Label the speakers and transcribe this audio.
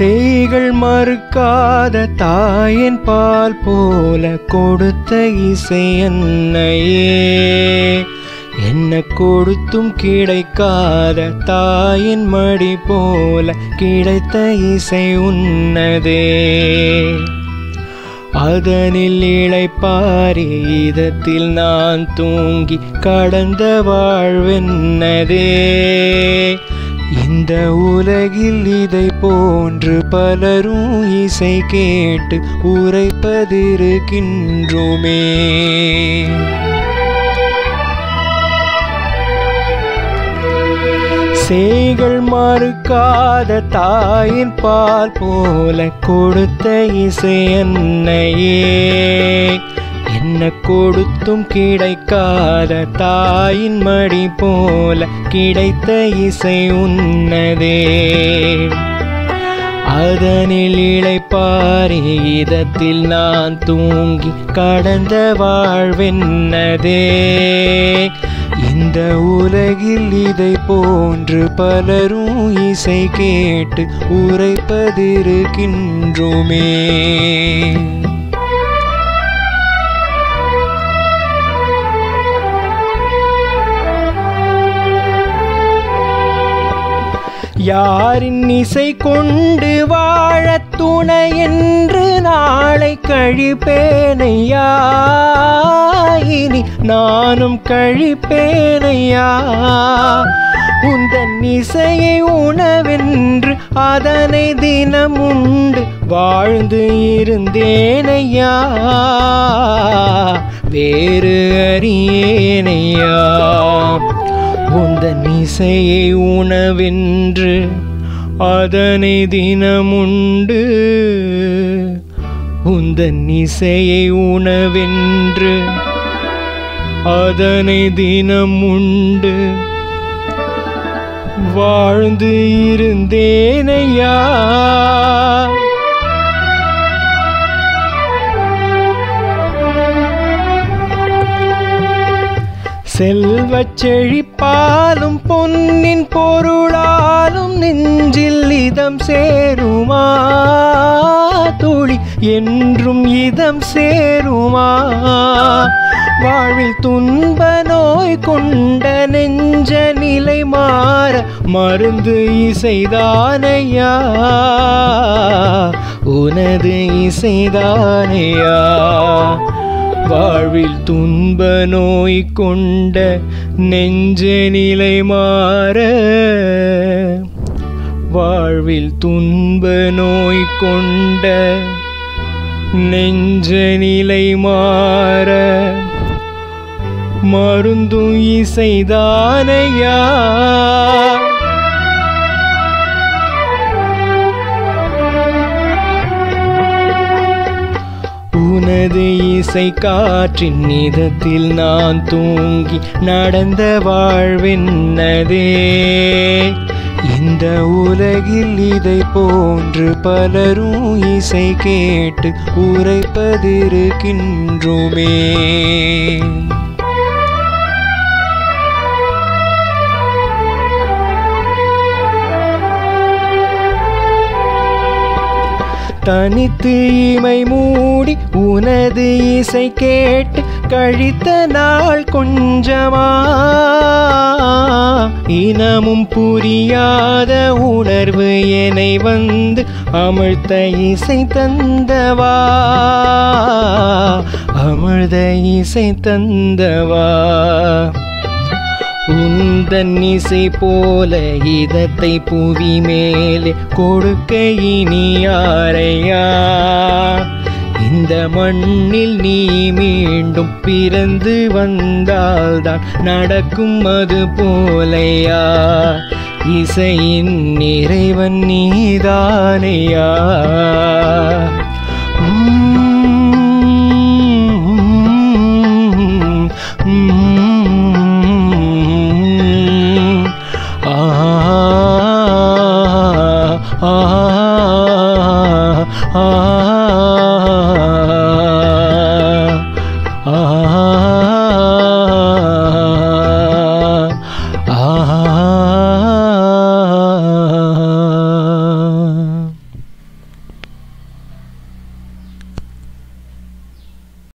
Speaker 1: செய்கள் மறுக்காத தாயின் பால் போல கொடுத்த இசை என்னையே என்ன கொடுத்தும் கிடைக்காத தாயின் மடி போல கிடைத்த இசை உன்னதே. அதனில் இழைப்பாரி இதத்தில் நான் தூங்கி கடந்த வாழ்வென்னதே. இந்த உலகில் இதை போன்று பலரும் இசை கேட்டு உரைப்பதிருக்கின்றோமே. செய்கள் மறுக்காத தாயின் பால் போல கொடுத்த இசை என்னையே. என்ன கொடுத்தும் கிடைக்காத தாயின் மடி போல கிடைத்த இசை உன்னதே. அதனில் இளைப்பாரி இதத்தில் நான் தூங்கி கடந்த வாழ்வென்னதே. இந்த உலகில் இதை போன்று பலரும் இசை கேட்டு உரைப்பதிருக்கின்றோமே. யாரின் இசை கொண்டு வாழ துணை என்று நாளை கழிப்பேனையா? இனி நானும் கழிப்பேனையா? உந்தன் இசையை உணவென்று அதனை தினம் உண்டு வாழ்ந்து இருந்தேனையா? வேறு அறியேனையா? உந்தன் ஆசையை உணவென்று அதனை தினமுண்டு உந்தன் இசையை உணவென்று அதனை தினமுண்டு வாழ்ந்து இருந்தேனையா? செல்வச் செழிப்பாலும் பொன்னின் பொருளாலும் நெஞ்சில் இதம் சேருமா? துளி என்றும் இதம் சேருமா? வாழ்வில் துன்ப நோய் கொண்ட நெஞ்ச நிலை மாற மருந்து இசைதானையா? உனது இசைதானையா? வாழ்வில் துன்ப நோய் கொண்ட நெஞ்ச நிலை மாற வாழ்வில் துன்ப நோய் கொண்ட நெஞ்ச நிலை மாற மருந்தும் இசைதானையா இசை காற்றின் நிதத்தில் நான் தூங்கி நடந்த வாழ்வென்னதே. இந்த உலகில் இதை போன்று பலரும் இசை கேட்டு உரைப்பதிருக்கின்றோமே. தனித்து இமை மூடி உனது இசை கேட்டு கழித்த நாள் கொஞ்சமா? இனமும் புரியாத உணர்வு என்னை வந்து அமிழ்த்த இசை தந்தவா? அமிழ்த இசை தந்தவா? உந்தன் இசை போல இதத்தை புவி மேலே கொடுக்க இனி யாரையா? இந்த மண்ணில் நீ மீண்டும் பிறந்து வந்தால்தான் நடக்கும் அது போலையா? இசையின் இறைவன் நீதானையா? आ, आ, आ, आ